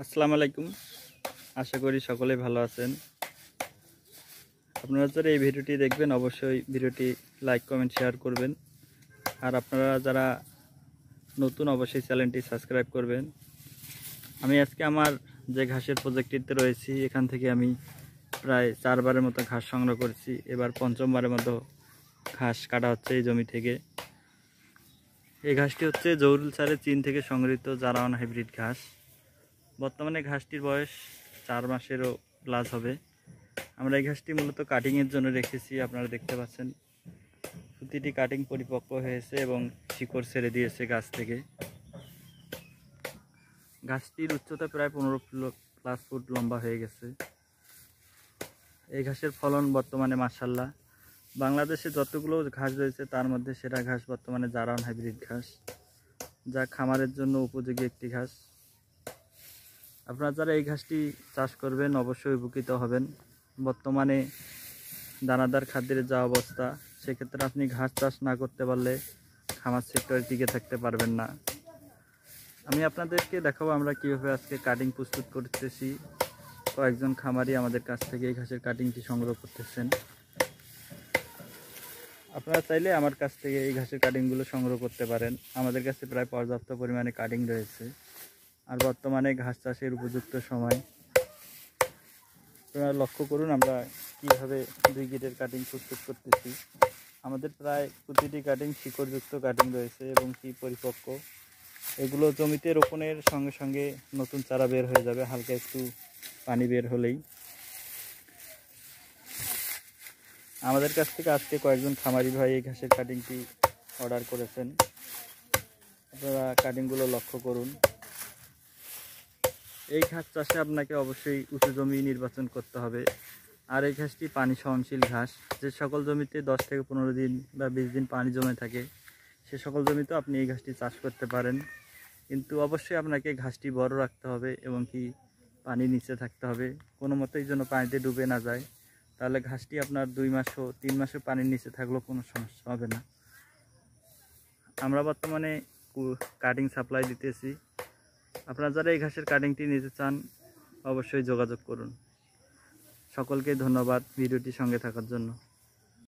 আসসালামু আলাইকুম। আশা করি সকলে ভালো আছেন। আপনারা যারা এই ভিডিওটি দেখবেন, অবশ্যই ভিডিওটি লাইক কমেন্ট শেয়ার করবেন। আর আপনারা যারা নতুন, অবশ্যই চ্যানেলটি সাবস্ক্রাইব করবেন। আমি আজকে আমার যে ঘাসের প্রজেক্টটিতে রয়েছি, এখান থেকে আমি প্রায় চারবারের মতো ঘাস সংগ্রহ করেছি। এবার পঞ্চমবারের মতো ঘাস কাটা হচ্ছে এই জমি থেকে। এই ঘাসটি হচ্ছে জৌরুল সারের চীন থেকে সংগৃহীত জারাওয়ান হাইব্রিড ঘাস। বর্তমানে ঘাসটির বয়স চার মাসেরও প্লাস হবে। আমরা এই ঘাসটি মূলত কাটিংয়ের জন্য রেখেছি, আপনারা দেখতে পাচ্ছেন। প্রতিটি কাটিং পরিপক্ক হয়েছে এবং শিকড় ছেড়ে দিয়েছে গাছ থেকে। ঘাসটির উচ্চতা প্রায় পনেরো প্লাস ফুট লম্বা হয়ে গেছে। এই ঘাসের ফলন বর্তমানে মাসাল্লাহ বাংলাদেশে যতগুলো ঘাস রয়েছে, তার মধ্যে সেরা ঘাস বর্তমানে জারান হাইব্রিড ঘাস, যা খামারের জন্য উপযোগী একটি ঘাস। আপনারা যারা এই ঘাসটি চাষ করবেন, অবশ্যই উপকৃত হবেন। বর্তমানে দানাদার খাদ্যের যা অবস্থা, সেক্ষেত্রে আপনি ঘাস চাষ না করতে পারলে খামার সেক্টরে টিকে থাকতে পারবেন না। আমি আপনাদেরকে দেখাবো আমরা কীভাবে আজকে কাটিং প্রস্তুত করতেছি। কয়েকজন খামারি আমাদের কাছ থেকে এই ঘাসের কাটিংটি সংগ্রহ করতেছেন। আপনারা চাইলে আমার কাছ থেকে এই ঘাসের কাটিংগুলো সংগ্রহ করতে পারেন। আমাদের কাছে প্রায় পর্যাপ্ত পরিমাণে কাটিং রয়েছে। আর বর্তমানে ঘাস চাষের উপযুক্ত সময়। আপনারা লক্ষ্য করুন, আমরা কীভাবে দুই গেটের কাটিং প্রস্তুত করতেছি। আমাদের প্রায় প্রতিটি কাটিং শিকড়যুক্ত কাটিং রয়েছে এবং কি পরিপক্ক। এগুলো জমিতে রোপণের সঙ্গে সঙ্গে নতুন চারা বের হয়ে যাবে, হালকা একটু পানি বের হলেই। আমাদের কাছ থেকে আজকে কয়েকজন খামারি ভাই এই ঘাসের কাটিংটি অর্ডার করেছেন। আপনারা কাটিংগুলো লক্ষ্য করুন। এই ঘাস চাষে আপনাকে অবশ্যই উঁচু জমি নির্বাচন করতে হবে। আর এই ঘাসটি পানি সহনশীল ঘাস। যে সকল জমিতে দশ থেকে পনেরো দিন বা বিশ দিন পানি জমে থাকে, সে সকল জমিতেও আপনি এই ঘাসটি চাষ করতে পারেন। কিন্তু অবশ্যই আপনাকে ঘাসটি বড় রাখতে হবে এবং কি পানি নিচে থাকতে হবে। কোনো মতেই যেন পানিতে ডুবে না যায়। তাহলে ঘাসটি আপনার দুই মাসও, তিন মাসও পানির নিচে থাকলেও কোনো সমস্যা হবে না। আমরা বর্তমানে কাটিং সাপ্লাই দিতেছি। আপনারা যারা এই ঘাসের কাটিংটি নিতে চান, অবশ্যই যোগাযোগ করুন। সকলকে ধন্যবাদ ভিডিওটি সঙ্গে থাকার জন্য।